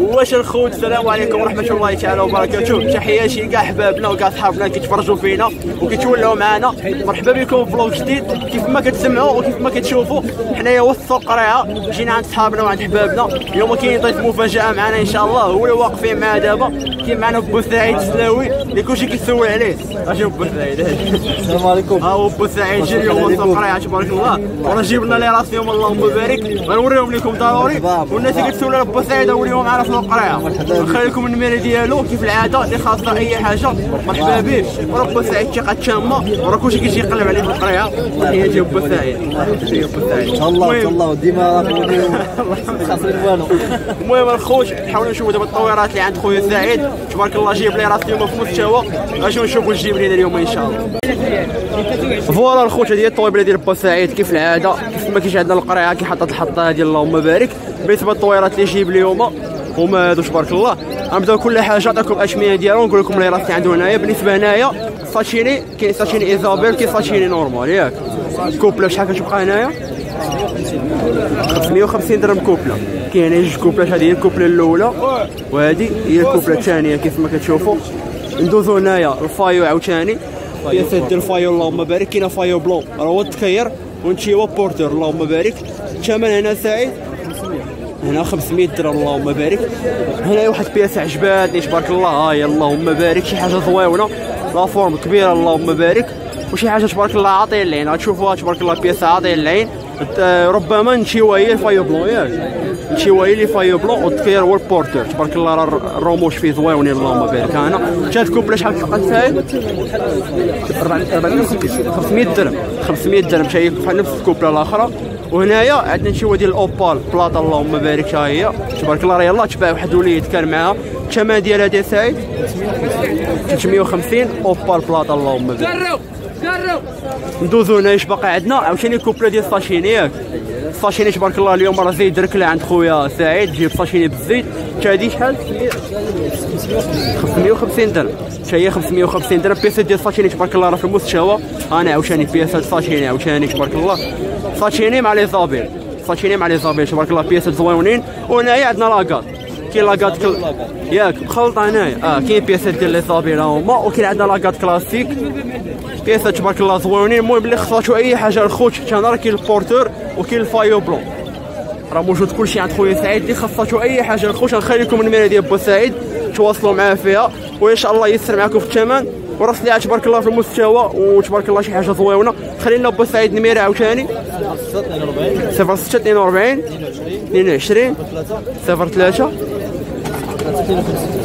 واش الخوت؟ السلام عليكم ورحمة الله تعالى وبركاته. تحياتي كاع احبابنا وكاع صحابنا كيتفرجوا فينا وكيتولوا معنا. مرحبا بكم في vlog جديد. كيف ما كتسمعوا وكيف ما كتشوفوا حنايا وسط سوق قريعة. جينا عند صحابنا وعند احبابنا اليوم كاين ضيف مفاجأة معنا إن شاء الله. هو اللي واقفين معاه دابا. كاين معنا بو سعيد السلاوي. اللي كلشي كيسول عليه. أجي بو سعيد. السلام عليكم. ها هو بو سعيد جا اليوم وسط القريعه تبارك الله. وراه جيب لنا لي راسهم اللهم بارك غنوريهم لكم ضروري. والناس اللي كتسول على بو سعيد هو اليوم معنا في القريعه نخلي لكم النميره ديالو كيف العادة؟ اللي خاصة أي حاجة. مرحبا به وراه سعيد ثقه تامه وراه كلشي كيجي يقلب عليه في القريعة؟ تحياتي بو سعيد. تحياتي بو سعيد. شاء الله ديما خاسرين والو المهم الخوت نحاولوا نشوفوا دابا الطويرات اللي عند خويا سعيد. تبارك الله جايب لي راسي اليوم في مستوى. غنمشيو نشوفوا جيب لينا اليوم إن شاء الله. voilà الخوت هذه هي الطويبله ديال بو سعيد. كيف العادة؟ كيف ما كاينش عندنا القريعة كي حطت الحطه هذه اللهم بارك. بالنسبة للطويرات اللي جايب اليوم. هما هادو تبارك الله. غنبداو كل حاجة نعطيكم الاثمنة ديالهم نقول لكم اللي راسي عنده هنايا. بالنسبة هنايا satiné كاين satiné isabelle كاين satiné normal ياك. كوبلا شحال كتبقى هنايا؟ 550 درهم كوبلا. كاين جوج كوبلات هذه هي الكوبلة الأولى وهذه هي الكوبلة الثانية كيف ما كتشوفوا. ندوزو هنايا ال phaéo عاوتاني. بياسات ديال ال phaéo اللهم بارك. كاين phaéo blanc. راه هو الذكير ونتيوة porteur اللهم بارك. الثمن هنا سعيد. هنا 500 درهم اللهم بارك. هنا واحد بياسه عجباتني تبارك الله. هاي اللهم بارك. شي حاجة زويونه la forme كبيرة اللهم بارك. وشي حاجة تبارك الله عاطية العين غتشوفوها تبارك الله بياسه عاطية العين ربما نتيوة هي ال phaéo blanc ياك. نتيوة هي اللي phaéo blanc والذكير هو ال porteur تبارك الله راه الروموش فيه زويونين اللهم بارك. أنا شاد كوبلا شحال تلقى سعيد؟ 500 درهم. 500 درهم. شي بحال نفس الكوبلا الاخرى وهنايا عندنا شي ديال ال opale بلاطة اللهم بارك ها هي. تبارك الله راه يلاه تباع واحد وليد كان معاها. الثمن ديالها ديال سعيد؟ 350 opale بلاطة اللهم بارك ندوزو هنا اش باقي عندنا. عاوتاني كوبلا ديال ال satiné ياك ال satiné تبارك الله اليوم راه زيد ركله عند خويا سعيد جيب satiné بالزيت هادي شحال؟ 550 درهم. هي 550 درهم. بياسات ديال ال satiné تبارك الله راه في المستوى أنا عاوتاني بياسات ال satiné عاوتاني تبارك الله. satiné مع l'isabelle. satiné مع l'isabelle تبارك الله بياسات زوينين. وهنايا عندنا l'agate كاين l'agate كل... ياك مخلطه هنايا آه كاين بياسات ديال l'isabelle هما وكاين عندنا l'agate classique. بياسات تبارك الله زوينين. المهم اللي خصاتو أي حاجة الخوت حتى راه كاين ال porteur وكاين ال phaéo blanc. راه موجود كلشي عند خويا سعيد. اللي خاصاتو أي حاجة الخوت غنخلي لكم النمره ديال بو سعيد تواصلوا معاه فيها وإن شاء الله يسر معكم في الثمن. وراس ليها تبارك الله في المستوى وتبارك الله شي حاجة زوينة. خلينا بو سعيد نميره عاوتاني. 06 42 22 03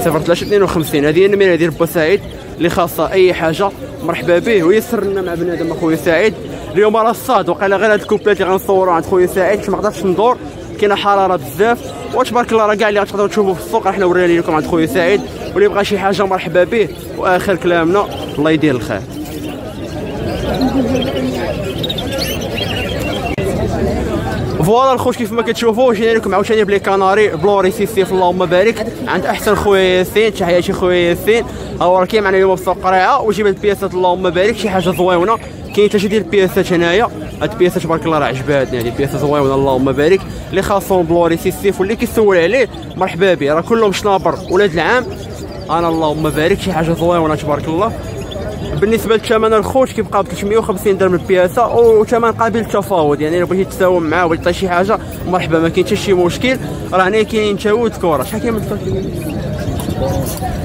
03 52 هذه هي النميره ديال بو سعيد اللي خاصة أي حاجة. مرحبا به. ويسر لنا مع بنادم اخويا سعيد. اليوم راه الصهد وقيلا غير هاد الكوبلات اللي غنصوروا عند خويا سعيد ما قدرتش ندور. كاينة حراره بزاف. وتبارك الله راه كاع اللي غتقدروا تشوفوا في السوق حنا ورينا لكم عند خويا سعيد. واللي بغى شي حاجة مرحبا به. وآخر كلامنا الله يدير الخير. voilà الخوت كيف ما كتشوفوا جينا لكم عاوتاني ب les canaris blanc récessif اللهم بارك. عند أحسن خويا ياسين تحياتي خويا ياسين. ها هو راه كاين معنا اليوم في السوق قريعة. وجيب البياسات اللهم بارك شي حاجة زويونه كاين شي ديال البياسات هنايا. هاد البياسات تبارك الله راه عجباتني. هادي البياسات زويونه اللهم بارك. اللي خاصهم blanc récessif واللي كيسول عليه مرحبا به راه كلهم شنابر. ولاد العام أنا اللهم بارك. شي حاجة زويونه تبارك الله. بالنسبة للثمن الخوت كيبقى ب 350 درهم البياسه وثمن قابل للتفاوض. يعني الا بغيتي تساوم معاه ولا شي حاجة مرحبا. ما كاين حتى شي مشكل. راه هنا كاينين تاوت كره شحال كاين من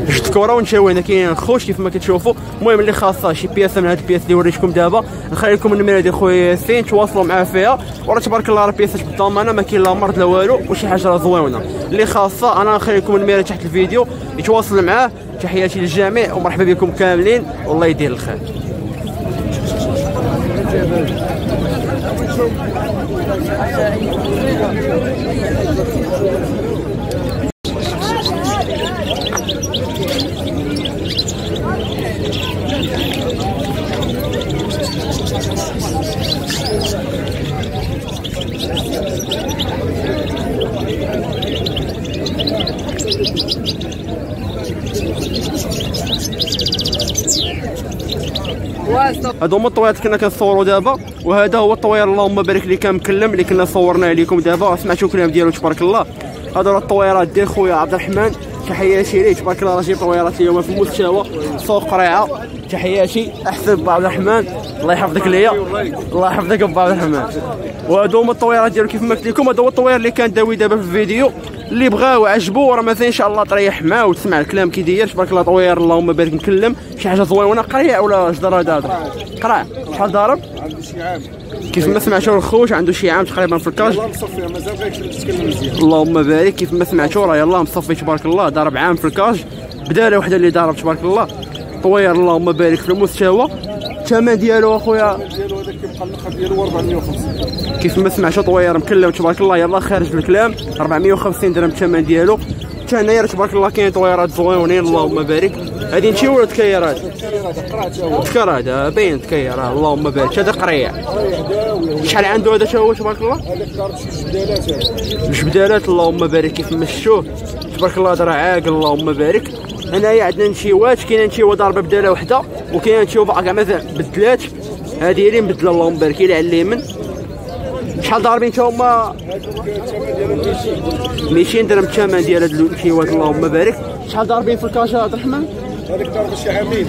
جوج كره ونشاو هنا كاين الخوش كيف ما كتشوفوا المهم اللي خاصه شي بياسه من هاد البياس اللي وريتكم دابا نخلي لكم النمره ديال خويا ياسين تواصلوا معاه فيها وراه تبارك الله راه بياسات بالضمانه ما كاين لا مرض لا والو وشي حاجة راه زوينه اللي خاصه أنا نخلي لكم النمره تحت الفيديو يتواصل معاه تحياتي للجميع ومرحبا بكم كاملين والله يدير الخير هادو هما الطويرات كنا كنصوروا دابا وهذا هو الطوير اللهم بارك اللي كان مكلم اللي كنا صورناه لكم دابا. سمعتوا الكلام ديالو تبارك الله. هادو راه الطويرات ديال خويا عبد الرحمن. تحياتي ليه تبارك الله راه طويرات اليوم في المستوى سوق قريعة. تحياتي أحسن با عبد الرحمن. الله يحفظك ليا. الله يحفظك با عبد الرحمن. وهادو هما الطويرات ديالو كيف ما قلت لكم هذا هو الطوير اللي كان داوي دابا في الفيديو. اللي بغاو عجبو راه مثلا ان شاء الله تريح معاه وتسمع الكلام كي داير. تبارك الله طوير اللهم بارك نكلم. شي حاجة زوينة قريع ولا جدر هذا قرع شحال ضارب عنده شي عام كيف ما سمعتوا الخوت عنده شي عام تقريبا في الكاج. والله مصفيه مازال غير تتكلم مزيان. اللهم بارك. كيف ما سمعتوا راه يلاه مصفي تبارك الله ضرب عام في الكاج. بداله وحدة اللي ضرب تبارك الله. طوير اللهم بارك في المستوى الثمن ديالو اخويا ديالو هذاك كيبقى اللقب ديالو 450 كيف ما سمعتوا طوير مكلم تبارك الله. يلاه خارج الكلام. 450 درهم الثمن ديالو. حتى هنايا تبارك الله كاين طويرات زوينين. اللهم بارك. هادي نتي ولا تكير هاد تكر هذا باين تكير آه، اللهم بارك. هذا قريع. شحال عنده هذا هو تبارك الله؟ هذا. بدالات اللهم بارك. كيف ما شفتوه تبارك الله درا عاقل. اللهم بارك. هنايا عندنا نشيوات كاينة نشيوه ضاربه بدالة وحدة. وكاينة نشيوه كاع مثلا بدلات. هذه اللي مبدلة. اللهم بارك. إلى على اليمين شحال ضاربين تا هما؟ 200 درهم الثمن ديال هاد النشيوات اللهم بارك. شحال ضاربين في ال cage آ عبد الرحمن؟ شي عامين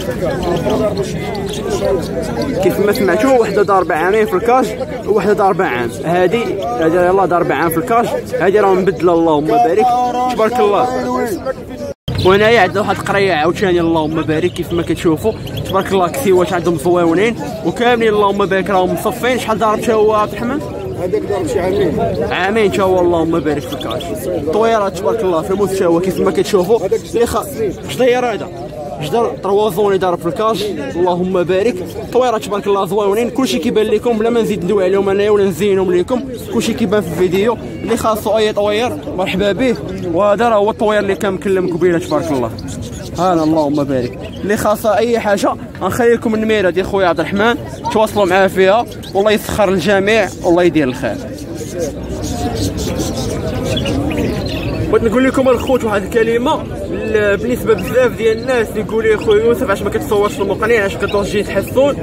كيف ما سمعتوا وحدة ضاربه عامين في ال cage وحده ضاربه عام هذه هذه يلاه ضاربه عام في ال cage هذه راه مبدله اللهم بارك. تبارك الله. وهنايا عندنا واحد القرية عاوتاني اللهم بارك كيف ما كتشوفوا تبارك الله كثيوات عندهم زويونين وكاملين اللهم بارك راهم مصفين. شحال ضارب تا هو عبد الرحمن؟ هذاك ضارب شي عامين. عامين تا هو اللهم بارك في ال cage طويرات تبارك الله في المستوى كيف ما كتشوفوا اللي خا جدير هذا؟ جدر trois années ضارب في ال cage. اللهم بارك. طويرات تبارك الله زويونين كلشي كيبان لكم بلا ما نزيد ندوي عليهم انايا ولا نزينهم لكم. كلشي كيبان في الفيديو. اللي خاصو أي طوير مرحبا به. وهذا راه هو الطوير اللي كان مكلم قبيله تبارك الله. هذا اللهم بارك. اللي خاصة أي حاجة غنخلي لكم النميرة ديال خويا عبد الرحمن. تواصلوا معاه فيها. والله يسخر الجميع. والله يدير الخير. بغيت نقول لكم الخوت واحد الكلمة. بالنسبة بزاف ديال الناس يقولوا لي خويا يوسف علاش ما كتصورش في المقنع علاش كتروح تجي تحسون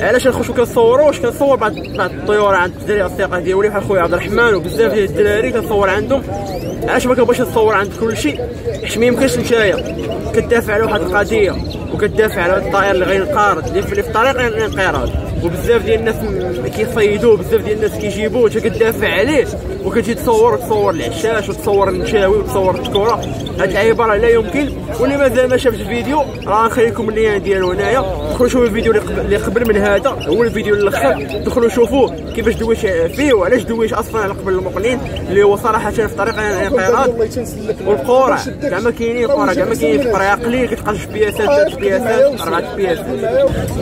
علاش الخوت ما كنصوروش كنصور بعض بعض الطيور عند الدراري الأصدقاء ديالي بحال خويا عبد الرحمن وبزاف ديال الدراري كنصور عندهم. علاش ما كنبغيش نصور عند كل شيء؟ حيت ما يمكنش نتايا. كتدافع على واحد القضية وكتدافع على الطائر اللي غينقارض اللي في الطريق الانقراض وبزاف ديال الناس كيصيدوه بزاف ديال الناس كيجيبوه انت كتدافع عليه. وكتجي تصور وتصور العشاش وتصور النشاوي وتصور التكوره هاد العبارة لا يمكن واللي مازال ما شافش الفيديو راه نخلي لكم ديالو هنايا. دخلوا شوفوا الفيديو اللي قبل- من هذا. هو الفيديو الأخر. دخلوا شوفوه كيفاش دويش فيه وعلاش دويش أصلا على قبل المقنين اللي هو صراحة في طريق الانقراض والله تنسلك والقرع كاع ما كاينين قرع كاع ما كاينين في القريه قليل. كتلقى جوج بياسات ثلاث بياسات أربعة بياسات.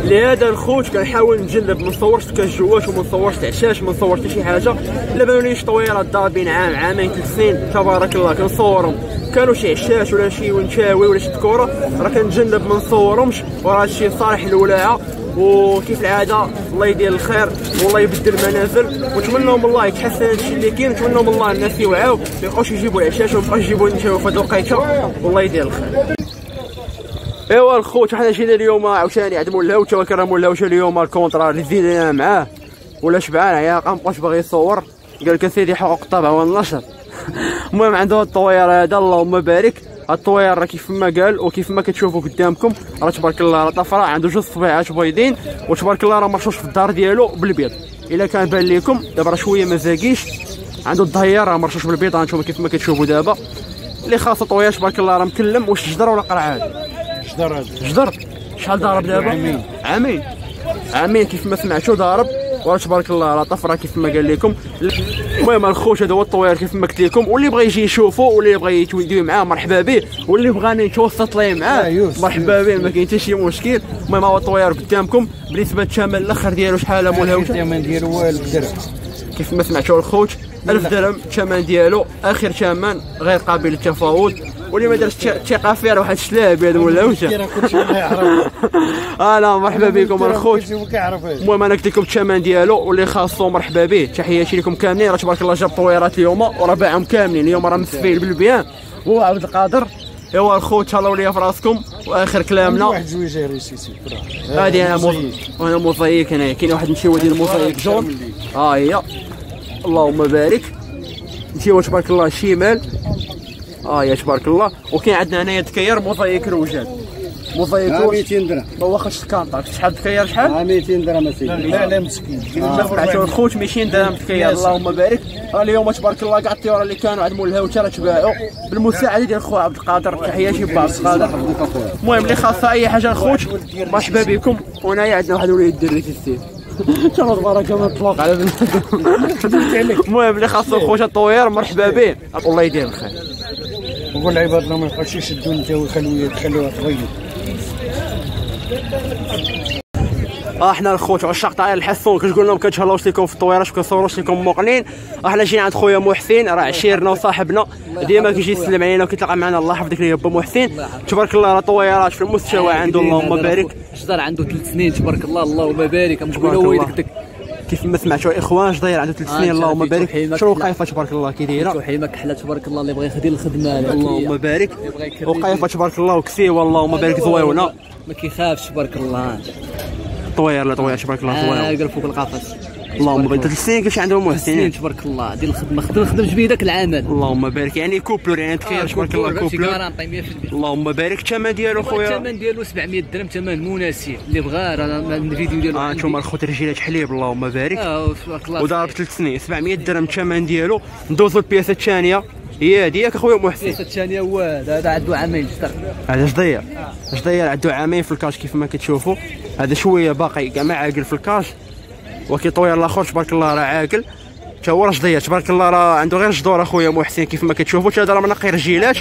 لهذا الخوت كنحاول نتجنب ما نصورش الكاجوات وما نصورش العشاش ما نصورش شي حاجة. الا بانوا لي شي طويرات ضاربين عام عامين ثلاث سنين. تبارك الله كنصورهم. كانوا شي عشاش ولا شي ونشاوي ولا شي تكورة راه كنتجنب ما نصورهمش وراه هادشي صالح الولاعه وكيف العادة الله يدير الخير والله يبدل المنازل. ونتمنى لهم الله يتحسن هادشي اللي كاين نتمنى لهم الله الناس يوعاو ما يبقاوش يجيبوا العشاش وما يبقاوش يجيبوا النشاوي في هاد الوقيتة. والله يدير الخير. ايوا الخوت حنا جينا اليوم عاوتاني عند مولاوشه وكرا مولاوشه اليوم الكونترا. اللي زيدنا معاه ولا شبعان عياقه مبقاش باغي يصور. قال لك سيدي حقوق الطبع والنشر. المهم عنده الطوير هذا اللهم بارك. الطوير راه كيف ما قال وكيف ما كتشوفوا قدامكم راه تبارك الله راه طفرة عنده جوج صبيعات بيضين وتبارك الله راه مرشوش في الدار ديالو بالبيض. إلا كان بان لكم دابا راه شوية ما زاقيش. عنده الظهير راه مرشوش بالبيض. هانتوما كيف ما كتشوفوا دابا. اللي خاصة طوير تبارك الله راه مكلم. واش جدر ولا قرع هذا؟ جدار هذا. جدر. شحال ضارب دابا؟ عامين. عامين. عامين. كيف ما سمعتوا ضارب. وراه تبارك الله راه طفرة كيف ما قال لكم. المهم الخوت هذا هو الطوير كيف ما قلت لكم. واللي بغى يجي يشوفه واللي بغى يتولدوا معاه مرحبا به. واللي بغاني نتوسط ليه معاه مرحبا به ما كاين حتى شي مشكل. المهم هو الطوير قدامكم بالنسبة للثمن الأخر ديالو شحال مولاوش الثمن ديالو هو 1000 درهم كيف ما سمعتوا الخوت 1000 درهم الثمن ديالو آخر ثمن غير قابل للتفاوض. واللي ما دارش الثقه فيه راه واحد الشلاب هذا ولا واش؟ يعرف أهلا مرحبا بكم الخوت. المهم أنا قلت لكم الثمن ديالو واللي خاصو مرحبا به. تحياتي لكم كاملين. راه تبارك الله جاب طويرات اليوم وراه باعهم كاملين. اليوم راه مسفيل بالبيان. هو عبد القادر. ايوا الخوت تهلاو ليا في راسكم وآخر كلامنا. واحد زويجه فراه هادي أنا موز... أنا كاين واحد النشيوه ديال الموزايك جون. ها هي. اللهم بارك. هو تبارك الله شمال آه يا تبارك الله. وكاين عندنا هنايا تكير موزايك روجان موزايك ها روج 200 درهم. ما واخاش الكانطاك شحال تكير شحال؟ ها 200 درهم اسيدي لا لا مسكين. سمعتوا الخوت 200 درهم تكير اللهم بارك. راه اليوم تبارك الله كاع الطيور اللي كانوا عند مول الهوته راه تباعوا بالمساعدة ديال خويا عبد القادر تحياتي با عبد القادر. المهم اللي خاصها أي حاجة الخوت مرحبا بكم. وهنايا عندنا واحد وليد الدري في السيف شنو تبارك الله مطلق على بنادم المهم اللي خاصو الخوت الطوير مرحبا به. الله يدير الخير. نقول لعبادنا ما يبقاوش يشدوا انت ويخلوها تخلوها تغير. آه حنا الخوت عشاق تاع الحصون كتقول لهم كتهلاوش لكم في الطويرات وكنصوروش لكم موقنين آه حنا جينا عند خويا محسن راه عشيرنا وصاحبنا. ديما كيجي يسلم علينا وكيتلاقى معنا الله يحفظك ليا با محسن. تبارك الله راه طويرات في المستوى عنده اللهم بارك. شجر عنده ثلاث سنين؟ تبارك الله اللهم بارك. تبارك نقول هو الله. يدك كيف ما سمعتوا الاخوان جدير عنده ثلاث آه، سنين؟ اللهم الله بارك. شنو. وقيفه تبارك الله كي دايرة. توحيمك حلا تبارك الله اللي بغى يخدم الخدمه اللهم بارك. وقيفه تبارك الله وكسيوه اللهم بارك زويونه ما كيخافش تبارك الله. طوير لا طوير تبارك الله آه زويونه يقرا فوق القفص. اللهم بارك. ثلاث سنين كيفاش عندهم سنين؟ محسن تبارك الله. ديال الخدمة خدم خدم بيدك العمل اللهم بارك. يعني كوبلور يعني تخيل تبارك الله كوبلور كوبلور اللهم بارك. الثمن ديالو خويا. الثمن ديالو 700 درهم ثمن مناسب اللي بغى راه الفيديو ديالو آه. أنتم الخوت رجيلات حليب اللهم بارك. آه تبارك الله. وضارب ثلاث سنين 700 درهم الثمن ديالو. ندوزو البياسه الثانية. هي هذه ياك أخويا محسن الثانية هو هذا عنده عامين اشتر هذا جدير جدير عنده عامين في ال cage كيف ما كتشوفوا؟ هذا شوية باقي كاع ما عاقل في ال cage. وكي طوير الآخر تبارك الله راه عاقل. تا هو راه جدير تبارك الله راه عنده غير جدور أخويا محسن كيف ما كتشوفوا؟ هذا راه منقي رجيلات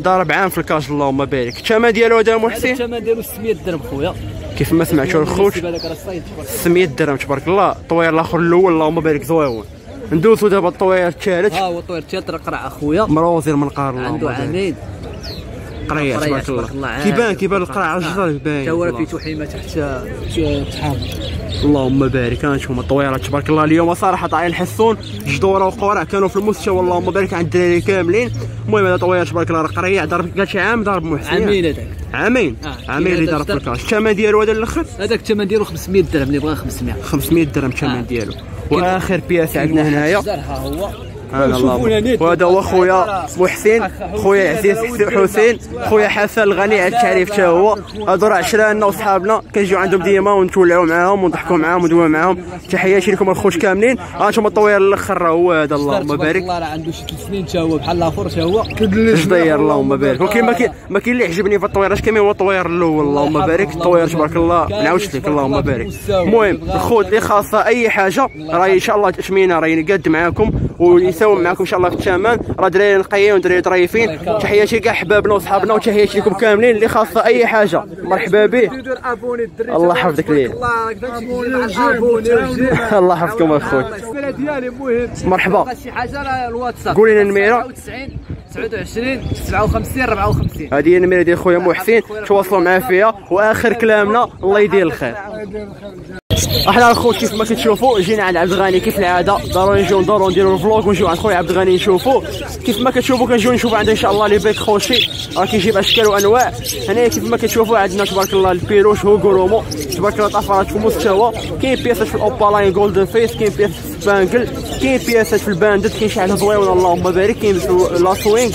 ضارب عام في الكاش اللهم بارك. الثمن ديالو هذا محسن الثمن ديالو 600 درهم خويا. كيف ما سمعتوا الخوت. هذاك راه الصيد تبارك 600 درهم تبارك الله. الطوير الآخر الأول اللهم بارك زويون. ندوزو دابا الطوير الثالث. ها هو طوير الثالث راه قرع أخويا. مروزي المنقار اللهم عنده عامين قرية تبارك الله. كيبان كيبان القرع الجدر باين؟ تا. فيه تحيمه تحت تحام اللهم بارك. هانتوما الطويرات تبارك الله اليوم صراحة طايل الحصون جدوره وقرع كانوا في المستوى اللهم بارك عند الدراري كاملين. المهم هذا طوير تبارك الله راه قريه ضرب قال شي عام ضرب محسن. عامين هذاك. عامين. آه. عامين اللي ضرب في. الكاش الثمن ديالو هذا الأخر؟ هذاك الثمن ديالو 500 درهم اللي بغى 500 500 درهم آه. الثمن ديالو. وآخر بياس عندنا هنايا سبحان الله. وهذا هو خويا محسن خويا عزيز حسين خويا حسن الغني على التعريف حتى هو؟ هادو راه عشراننا وصحابنا. كنجيو عندهم ديما ونتولعوا معاهم ونضحكوا معاهم وندويو معاهم. تحياتي لكم الخوت كاملين. هانتوما الطوير الأخر راه هو هذا اللهم بارك الله راه عنده شي ثلاث سنين تا هو؟ بحال الآخر تا هو؟ جدير اللهم بارك. ولكن ما كاين اللي يعجبني في الطويرات كامل هو الطوير الأول؟ اللهم بارك. الطوير تبارك الله. نعاودش لك اللهم بارك. المهم الخوت اللي خاصه أي حاجة. راه إن شاء الله تشمينا راه يقاد معاكم. ويساوم معاكم إن شاء الله في الثمن. راه دراري نقيين ودراري ظريفين تحياتي كاع حبابنا وصحابنا وتحياتي لكم كاملين اللي خاصه أي حاجة. مرحبا به الله يحفظك ليه الله يحفظكم مهم مرحبا. شي حاجة الواتساب. قولي لنا النميرة. 99 29 57 54 هذه هي النميره ديال خويا محسن. تواصلوا معاه فيها وآخر كلامنا الله يدير الخير. إحنا الخوت كيف ما كتشوفوا جينا عند عبد الغني كيف العادة؟ ضروري نجيو ندورو نديرو الفلوق ونجيو عند خويا عبد الغني نشوفوا كيف ما كتشوفوا كنجيو نشوفوا عنده إن شاء الله لي بيك خوشي. راه كيجيب أشكال وأنواع. هنايا كيف ما كتشوفوا عندنا تبارك الله البيروش هو كرومو. تبارك الله طفرات في المستوى كاين بياسات في الاوبالاين جولدن فيس كاين بياسات في السبانكل كاين بياسات في الباندت كاين شي حاجة زوينه اللهم بارك كاين في لا سوينغ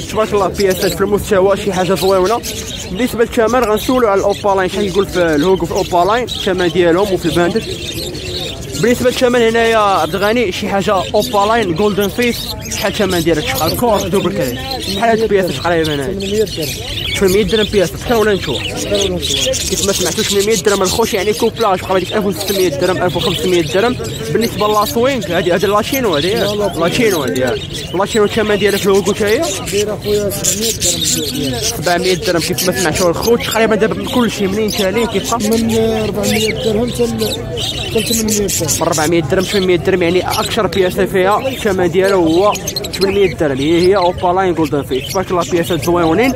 تبارك الله بياسات في المستوى شي حاجة زوينة. بالنسبة للثمن غنسولو على الأوبالاين شحال يقول في الهوك وفي الأوبالاين الثمن ديالهم وفي الباندت بالنسبة للثمن هنايا عبد الغني شي حاجة أوبالاين جولدن فيس شحال الثمن ديالك؟ شحال؟ كور دوبل كاري شحال هاد البياسه تقريبا هادي 800 درهم 800 درهم بياسه تكره ولا نشوف؟ كيف ما سمعتوش 800 درهم الخوت يعني couplage بقى هذيك 1600 درهم 1500 درهم. بالنسبة لل lacewing هذه هذه lutino هذه lutino هذه lutino الثمن ديالها في حتى هي داير أخويا 700 درهم 700 درهم كيف ما سمعتوا الخوت تقريبا دابا من كل شيء منين تالين كيبقى من 400 درهم حتى ل 800 درهم. من 400 درهم 800 درهم يعني أكثر بياسه فيها الثمن ديالها هو 800 درهم. هي هي opaline golden face. تبارك الله بياسات زويونين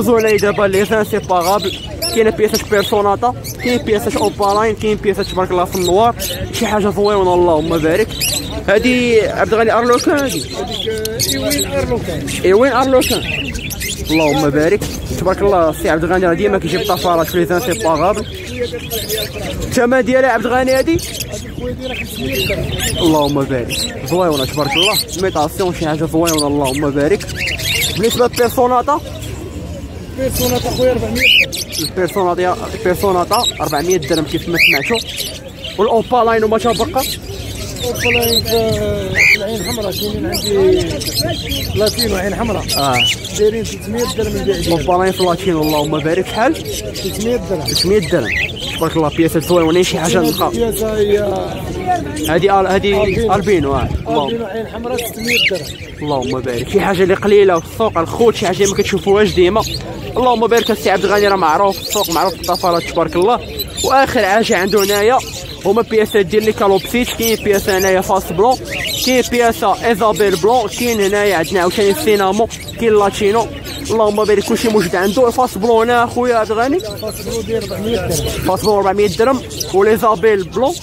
ندوزو على دابا les inséparables كاينة بياسات personata كاين بياسات opaline كاين بياسات تبارك الله في ال noir شي حاجة زويونه اللهم بارك هذه عبد الغني arlequin هذه وين arlequin اي وين arlequin اللهم بارك تبارك الله السي عبد الغني راه ديما كيجيب طفرات في les inséparables الثمن ديالها عبد الغني هذه خويا دايره 500 درهم اللهم بارك زويونه تبارك الله mutation شي حاجة زويونه اللهم بارك بالنسبة لل personata personata اخويا 400 درهم ال personata ال personata 400 درهم كيف ما سمعتوا وال opaline وما تبقى وطلعين في العين حمراء كاينين عندي؟ 30 وعين حمراء. آه. دايرين 300 درهم البيع ديالهم ال opaline في lutino اللهم بارك. شحال؟ 300 درهم. 300 درهم. تبارك الله بياسات زوينين شي حاجة هي هذه هذه. albinos. albinos عين حمراء 600 درهم. اللهم بارك. شي حاجة اللي قليلة في السوق الخوت شي حاجة ما كتشوفوهاش ديما. اللهم بارك السي عبد الغني راه معروف في السوق معروف في الطفرات تبارك الله. وآخر حاجة عنده هنايا هما بياسات ديال les calopsittes كاين بياسه هنايا face blanc كاين بياسه isabelle blanc كاين هنايا عندنا عاوتاني ال cinnamon كاين lutino اللهم بارك كلشي موجود عنده face blanc هنا اخويا عبد الغني فاصبرو داير 400 درهم face blanc 400 درهم وليزابيل بلون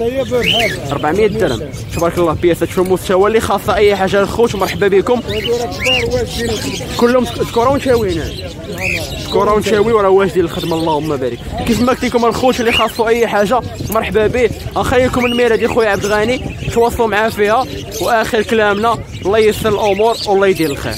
400 درهم. تبارك الله بياسات في المستوى اللي خاصة أي حاجة الخوت مرحبا بكم. كلهم تكورا ونشاويين تكورا ونشاوي وراه واجدين الخدمة. اللهم بارك. كيف ما قلت لكم الخوت اللي خاصو أي حاجة مرحبا به. نخليكم الميرة ديال خويا عبد الغني. تواصلوا معاه فيها. وآخر كلامنا الله ييسر الأمور والله يدير الخير.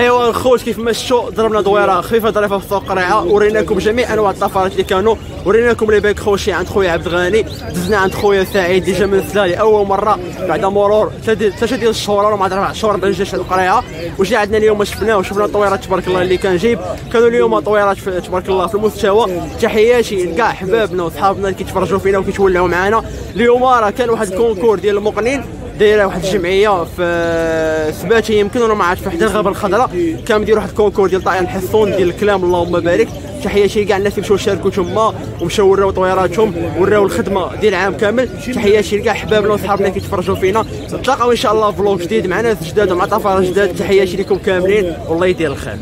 ايوا الخوت كيف ما شفتوا ضربنا دويرة خفيفة ظريفه في السوق قريعه وريناكم جميع أنواع الطفرات اللي كانوا. وريناكم les perruches عند خويا عبد الغني. دزنا عند خويا سعيد اللي جا من سلا لأول مرة بعد مرور ثلاثة ديال الشهور ولا مع أربع شهور باش جا القريعه وجا عندنا اليوم شفناه وشفنا الطويرات تبارك الله اللي كنجيب. كانوا اليوم طويرات تبارك الله في المستوى. تحياتي لكاع حبابنا وصحابنا اللي كيتفرجوا فينا وكيتولعوا معنا. اليوم راه كان واحد ال concours ديال المقنين. دايرة واحد الجمعية في سباتي يمكن ولا ما عرفت في حدا الغابه الخضراء. كانوا يديروا واحد الكونكور ديال طعام الحصون ديال الكلام اللهم بارك. تحياتي لكاع الناس اللي مشاو شاركوا تما ومشاو وراو طويراتهم وراو الخدمة ديال العام كامل. تحياتي لكاع حبابنا وصحابنا اللي كيتفرجوا فينا. نتلاقاو إن شاء الله في فلوق جديد مع ناس جداد ومع طفرة جداد. تحياتي لكم كاملين. والله يدير الخير.